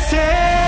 esquecer.